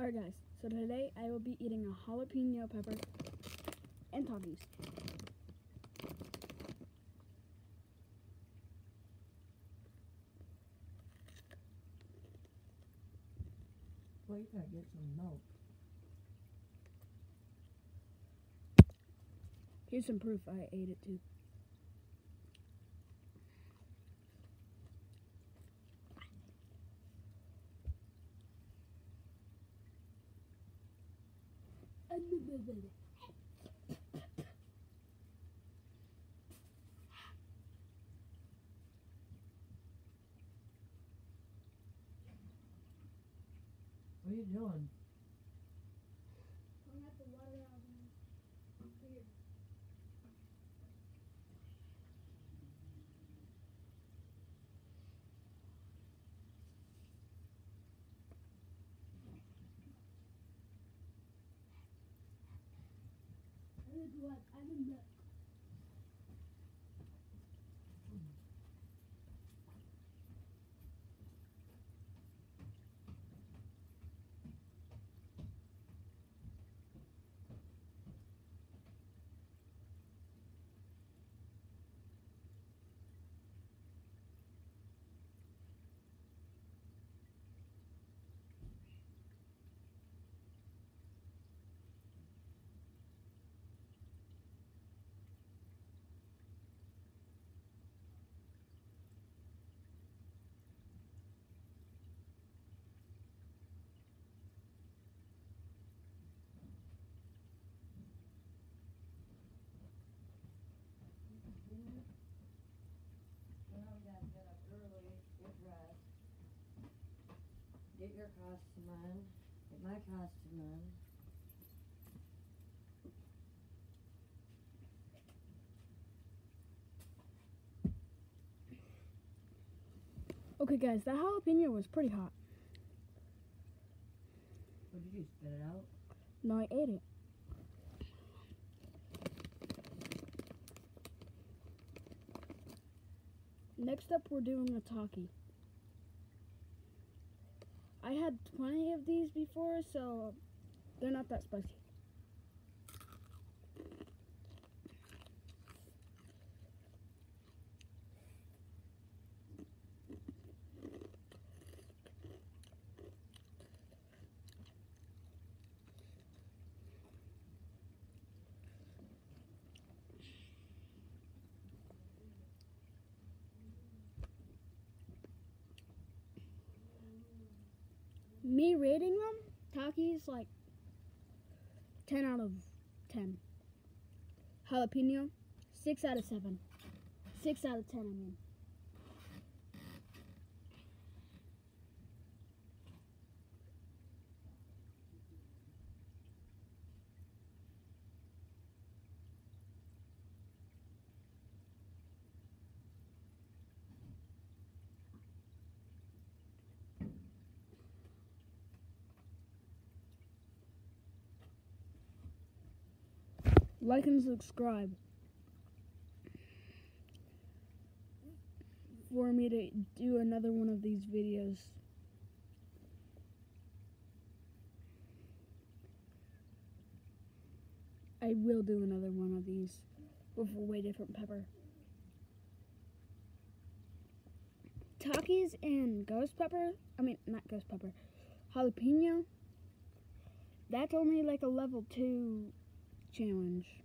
Alright guys, so today I will be eating a jalapeno pepper and Takis. Well, you gotta get some milk. Here's some proof I ate it too. What are you doing? Well, we gotta get up early, get dressed, get your costume on, get my costume on. Okay guys, that jalapeno was pretty hot. What did you spit it out? No, I ate it. Next up, we're doing a taki. I had plenty of these before, so they're not that spicy. Me rating them, Taki's like 10 out of 10. Jalapeno, 6 out of 7. 6 out of 10, I mean. Like and subscribe for me to do another one of these videos. I will do another one of these with a way different pepper. Takis and ghost pepper, I mean, not ghost pepper, jalapeno, that's only like a level 2 challenge.